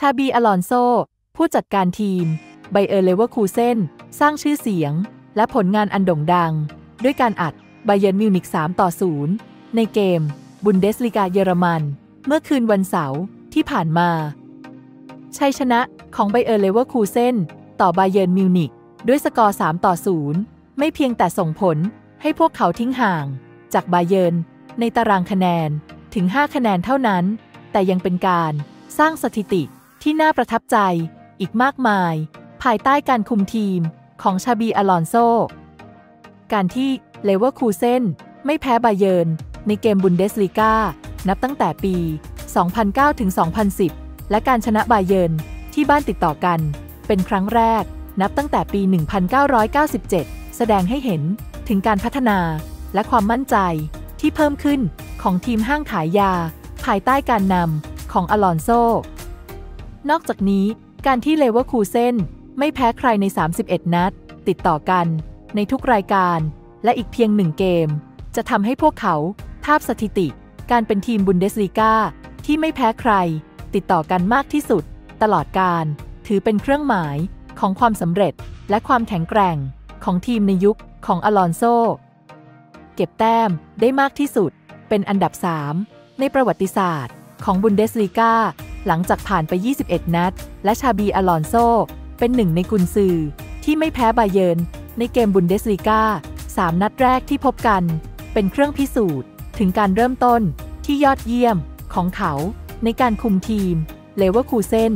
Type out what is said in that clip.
ชาบีอลอนโซ ผู้จัดการทีม ไบเออร์เลเวอร์คูเซนสร้างชื่อเสียง และผลงานอันโด่งดัง ด้วยการอัดไบเย r ร์มิวนิก3ต่อ 0 ในเกม บุนเดสลิกาเยอรมัน เมื่อคืนวันเสาร์ที่ผ่านมา ชัยชนะของไบเออร์เลเวอร์คูเซนต่อไบเย r ร์มิวนิกด้วยสกอร์ 3 ต่อ 0 ไม่เพียงแต่ส่งผลให้พวกเขาทิ้งห่าง จากไบเย r ร์ในตารางคะแนนถึง 5 คะแนนเท่านั้น แต่ยังเป็นการสร้างสถิติ ที่น่าประทับใจอีกมากมาย ภายใต้การคุมทีมของชาบีอลอนโซ การที่เลเวอร์คูเซนไม่แพ้บาเยิร์นในเกมบุนเดสลีกานับตั้งแต่ปี 2009 ถึง 2010 และการชนะบาเยิร์นที่บ้านติดต่อกัน เป็นครั้งแรกนับตั้งแต่ปี 1997 แสดงให้เห็นถึงการพัฒนาและความมั่นใจที่เพิ่มขึ้นของทีมห้างขายยา ภายใต้การนำของอลอนโซ นอกจากนี้การที่เลเวอร์คูเซนไม่แพ้ใครใน 31 นัด ติดต่อกัน ในทุกรายการ และอีกเพียงหนึ่งเกม จะทำให้พวกเขาทาบสถิติ การเป็นทีมบุนเดสลีกาที่ไม่แพ้ใคร ติดต่อกันมากที่สุด ตลอดกาล ถือเป็นเครื่องหมายของความสำเร็จและความแข็งแกร่งของทีมในยุคของอลอนโซ เก็บแต้มได้มากที่สุด เป็นอันดับ 3 ในประวัติศาสตร์ของบุนเดสลีกา หลังจากผ่านไป 21 นัด และชาบีอลอนโซ เป็นหนึ่งในกุนซือ ที่ไม่แพ้บาเยินในเกมบุนเดสลีกา3 นัดแรกที่พบกัน เป็นเครื่องพิสูจน์ ถึงการเริ่มต้นที่ยอดเยี่ยมของเขาในการคุมทีมเลเวอร์คูเซน